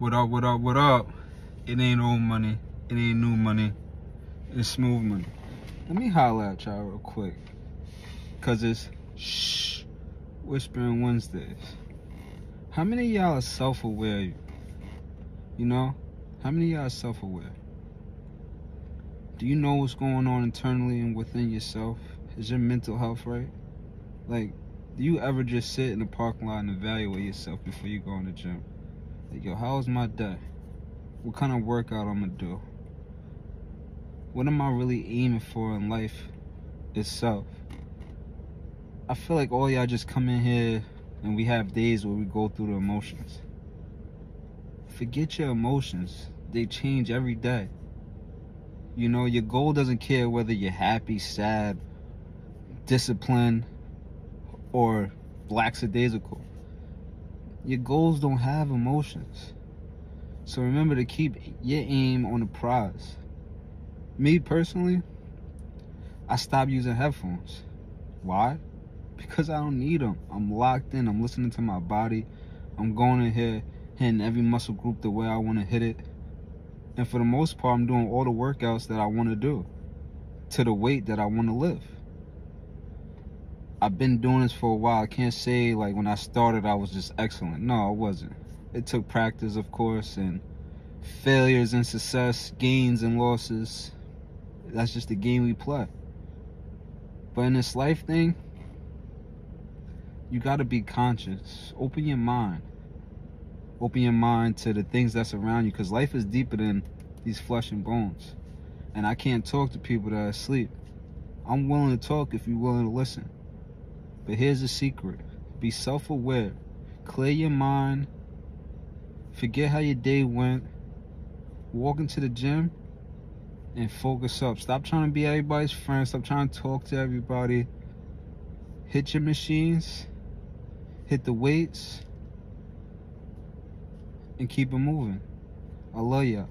What up, what up, what up? It ain't old money. It ain't new money. It's Smoove Money. Let me holler at y'all real quick. Cause it's shh whispering Wednesdays. How many y'all are self-aware? You know? How many y'all are self-aware? Do you know what's going on internally and within yourself? Is your mental health right? Like, do you ever just sit in the parking lot and evaluate yourself before you go in the gym? Like, yo, how was my day? What kind of workout I'm gonna do? What am I really aiming for in life itself? I feel like all y'all just come in here and we have days where we go through the emotions. Forget your emotions. They change every day. You know, your goal doesn't care whether you're happy, sad, disciplined, or lackadaisical. Your goals don't have emotions. So remember to keep your aim on the prize. Me personally, I stopped using headphones. Why? Because I don't need them. I'm locked in. I'm listening to my body. I'm going in here, hitting every muscle group the way I want to hit it. And for the most part, I'm doing all the workouts that I want to do to the weight that I want to live. I've been doing this for a while. I can't say like when I started I was just excellent. No, I wasn't. It took practice, of course, and failures and success, gains and losses. That's just the game we play. But in this life thing, you got to be conscious. Open your mind. Open your mind to the things that's around you because life is deeper than these flesh and bones. And I can't talk to people that are asleep. I'm willing to talk if you're willing to listen. But here's the secret be self aware, clear your mind, forget how your day went, walk into the gym, and focus up. Stop trying to be everybody's friend, stop trying to talk to everybody. Hit your machines, hit the weights, and keep it moving. I love y'all.